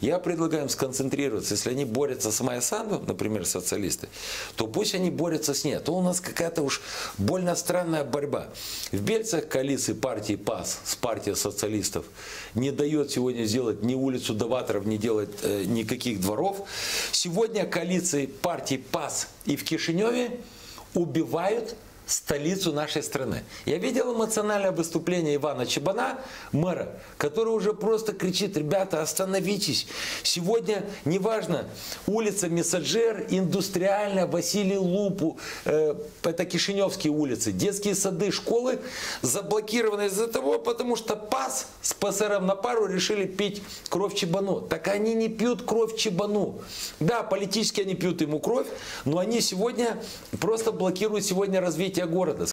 Я предлагаю им сконцентрироваться. Если они борются с Майя Санду, например, социалисты, то пусть они борются с ней. А то у нас какая-то уж больно странная борьба. В Бельцах коалиции партии ПАС с партией социалистов не дает сегодня сделать ни улицу Даваторов, не делать э, никаких дворов. Сегодня коалиции партии ПАС и в Кишиневе убивают столицу нашей страны. Я видел эмоциональное выступление Ивана Чебана, мэра, который уже просто кричит, ребята, остановитесь. Сегодня, неважно, улица Мессаджер, Индустриальная, Василий Лупу, э, это Кишиневские улицы, детские сады, школы заблокированы из-за того, потому что ПАС с ПСРом на пару решили пить кровь Чебану. Так они не пьют кровь Чебану. Да, политически они пьют ему кровь, но они сегодня просто блокируют сегодня развитие города.